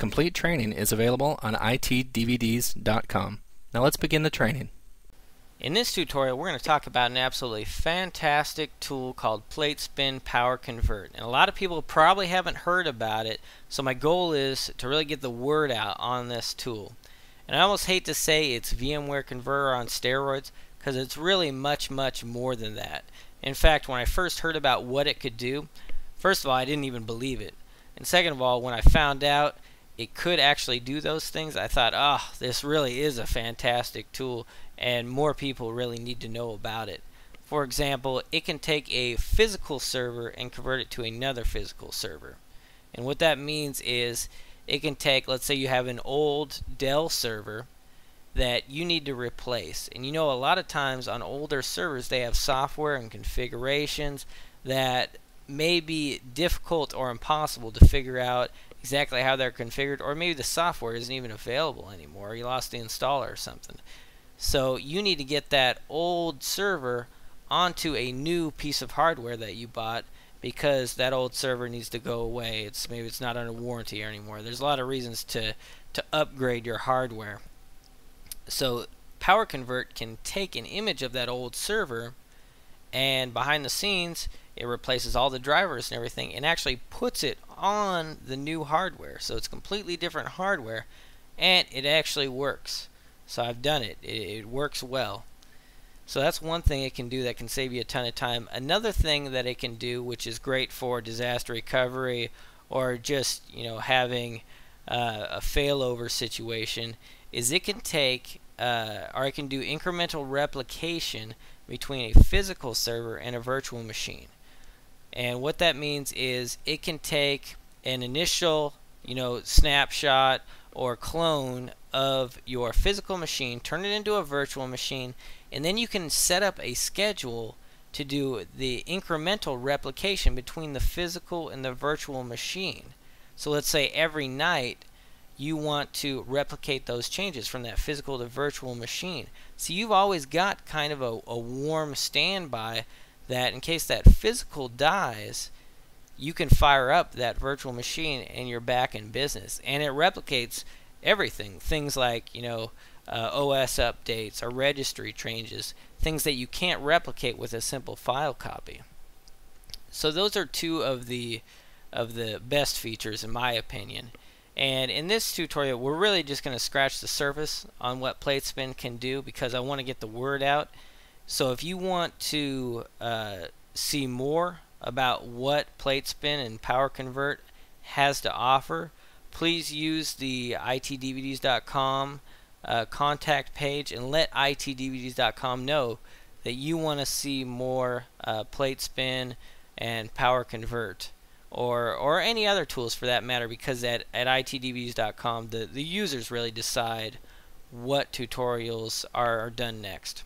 Complete training is available on itdvds.com. Now let's begin the training. In this tutorial we're going to talk about an absolutely fantastic tool called PlateSpin PowerConvert and a lot of people probably haven't heard about it so my goal is to really get the word out on this tool and I almost hate to say it's VMware Converter on steroids because it's really much much more than that. In fact when I first heard about what it could do first of all I didn't even believe it and second of all when I found out it could actually do those things, I thought, oh, this really is a fantastic tool and more people really need to know about it. For example, it can take a physical server and convert it to another physical server. And what that means is it can take, let's say you have an old Dell server that you need to replace. And you know, a lot of times on older servers, they have software and configurations that may be difficult or impossible to figure out exactly how they're configured, or maybe the software isn't even available anymore. You lost the installer or something. So you need to get that old server onto a new piece of hardware that you bought because that old server needs to go away. It's maybe it's not under warranty anymore. There's a lot of reasons to to upgrade your hardware. So PowerConvert can take an image of that old server and behind the scenes it replaces all the drivers and everything and actually puts it on the new hardware. So it's completely different hardware and it actually works. So I've done it. it it works well. So that's one thing it can do that can save you a ton of time. Another thing that it can do which is great for disaster recovery or just you know having uh, a failover situation is it can take uh, or it can do incremental replication between a physical server and a virtual machine and what that means is it can take an initial, you know, snapshot or clone of your physical machine, turn it into a virtual machine, and then you can set up a schedule to do the incremental replication between the physical and the virtual machine. So let's say every night you want to replicate those changes from that physical to virtual machine. So you've always got kind of a, a warm standby that in case that physical dies, you can fire up that virtual machine and you're back in business. And it replicates everything. Things like, you know, uh, OS updates or registry changes, things that you can't replicate with a simple file copy. So those are two of the of the best features in my opinion. And in this tutorial, we're really just going to scratch the surface on what PlateSpin can do because I want to get the word out. So if you want to uh, see more about what PlateSpin and PowerConvert has to offer, please use the itdvds.com uh, contact page and let itdvds.com know that you want to see more uh, PlateSpin and PowerConvert or or any other tools for that matter because at, at itdvds.com the, the users really decide what tutorials are, are done next.